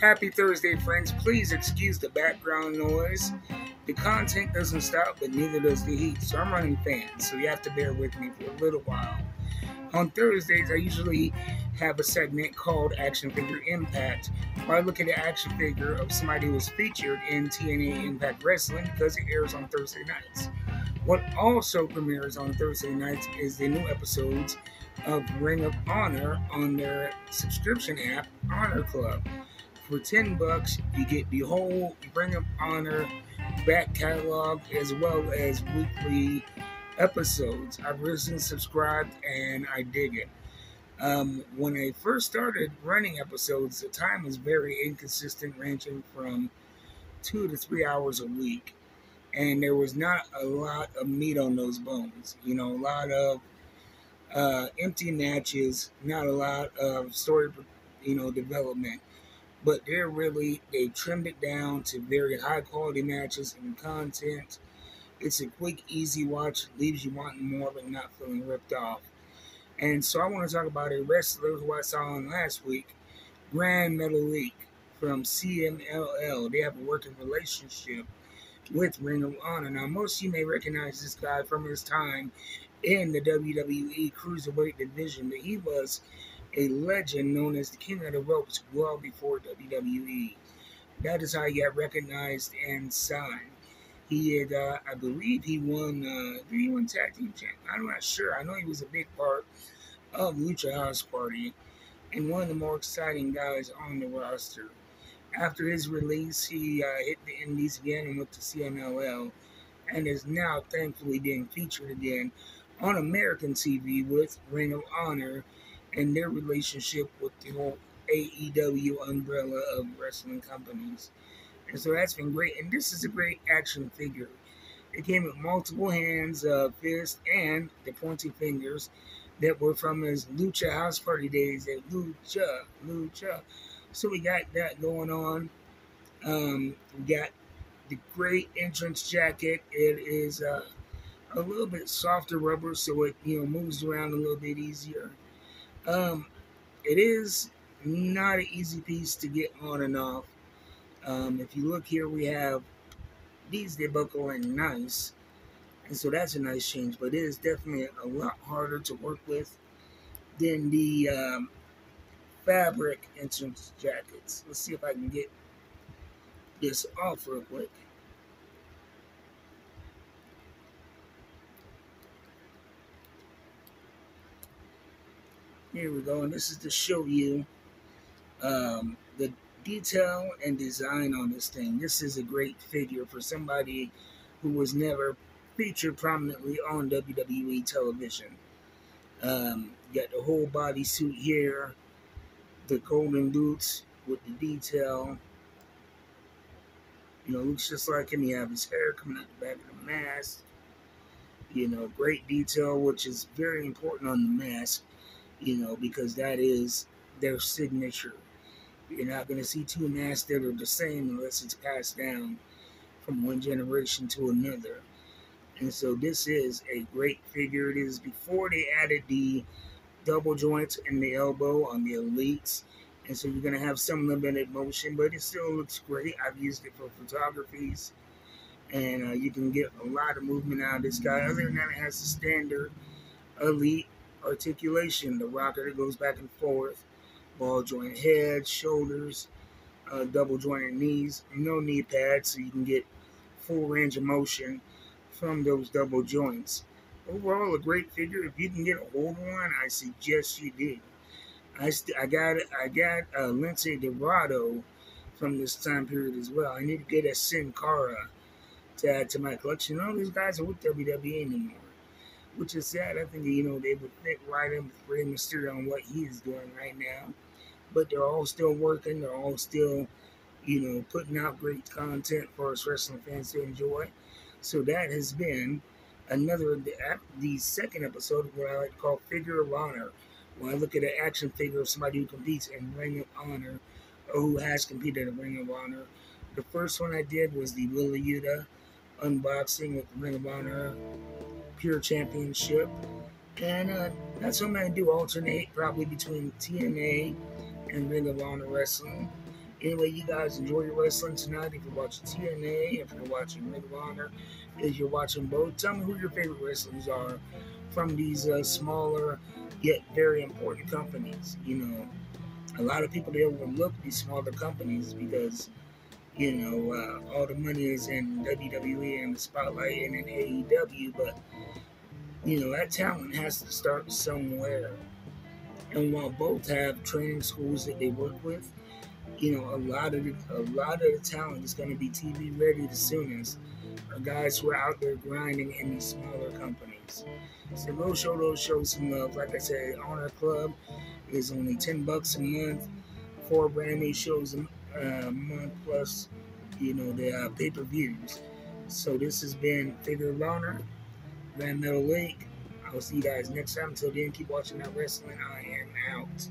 Happy Thursday, friends. Please excuse the background noise. The content doesn't stop, but neither does the heat. So I'm running fans, so you have to bear with me for a little while. On Thursdays, I usually have a segment called Action Figure Impact, where I look at the action figure of somebody who was featured in TNA Impact Wrestling because it airs on Thursday nights. What also premieres on Thursday nights is the new episodes of Ring of Honor on their subscription app, Honor Club. For 10 bucks, you get the whole Ring of Honor back catalog as well as weekly episodes. I've recently subscribed and I dig it. Um, when I first started running episodes, the time was very inconsistent, ranging from two to three hours a week. And there was not a lot of meat on those bones. You know, a lot of uh, empty matches, not a lot of story, you know, development. But they're really they trimmed it down to very high quality matches and content. It's a quick, easy watch, leaves you wanting more but not feeling ripped off. And so I want to talk about a wrestler who I saw on last week, Gran Metalik from CMLL. They have a working relationship with Ring of Honor. Now, most of you may recognize this guy from his time in the WWE Cruiserweight division, but he was a legend known as the King of the Ropes well before WWE. That is how he got recognized and signed. He had, uh, I believe, he won. Uh, did he win tag team champ? I'm not sure. I know he was a big part of Lucha House Party and one of the more exciting guys on the roster. After his release, he uh, hit the Indies again and went to CMLL, and is now thankfully being featured again on American TV with Ring of Honor and their relationship with the whole AEW umbrella of wrestling companies. And so that's been great. And this is a great action figure. It came with multiple hands, uh, fists, and the pointy fingers that were from his Lucha House Party days at Lucha, Lucha. So we got that going on. Um, we got the great entrance jacket. It is uh, a little bit softer rubber, so it you know moves around a little bit easier. Um, it is not an easy piece to get on and off. Um, if you look here, we have these they buckle in nice, and so that's a nice change. But it is definitely a lot harder to work with than the um, fabric entrance jackets. Let's see if I can get this off real quick. Here we go, and this is to show you um, the detail and design on this thing. This is a great figure for somebody who was never featured prominently on WWE television. Um, got the whole body suit here, the golden boots with the detail. You know, looks just like him. He have his hair coming out the back of the mask. You know, great detail, which is very important on the mask you know, because that is their signature. You're not going to see two masks that are the same unless it's passed down from one generation to another. And so this is a great figure. It is before they added the double joints in the elbow on the elites. And so you're going to have some limited motion, but it still looks great. I've used it for photographies. And uh, you can get a lot of movement out of this guy. Other than that, it has the standard elite articulation, the rocker goes back and forth, ball joint head, shoulders, uh, double jointed knees, no knee pads, so you can get full range of motion from those double joints. Overall, a great figure. If you can get a hold of one, I suggest you do. I, st- I got I got uh, Lince Dorado from this time period as well. I need to get a Sin Cara to add to my collection. All these guys are with WWE anymore which is sad. I think you know they would fit right in with Rey Mysterio on what he is doing right now, but they're all still working. They're all still, you know, putting out great content for us wrestling fans to enjoy. So that has been another the second episode of what I like to call Figure of Honor, when I look at an action figure of somebody who competes in Ring of Honor or who has competed in Ring of Honor. The first one I did was the Wheeler Yuta unboxing with Ring of Honor Pure Championship. And uh, that's what I'm going to do, alternate probably between TNA and Ring of Honor Wrestling. Anyway, you guys enjoy your wrestling tonight. If you're watching TNA, if you're watching Ring of Honor, if you're watching both, tell me who your favorite wrestlers are from these uh, smaller yet very important companies. You know, a lot of people they overlook these smaller companies because you know uh, all the money is in WWE and the spotlight and in AEW, but you know that talent has to start somewhere. And while both have training schools that they work with, you know a lot of the, a lot of the talent is going to be TV ready as soon as guys who are out there grinding in these smaller companies. So go show those shows some love. Like I said, Honor Club is only ten bucks a month, four brand new shows a uh, month plus, you know, the uh, pay per views. So this has been Figure of Honor, Gran Metalik. I will see you guys next time. Until then, keep watching that wrestling. I am out.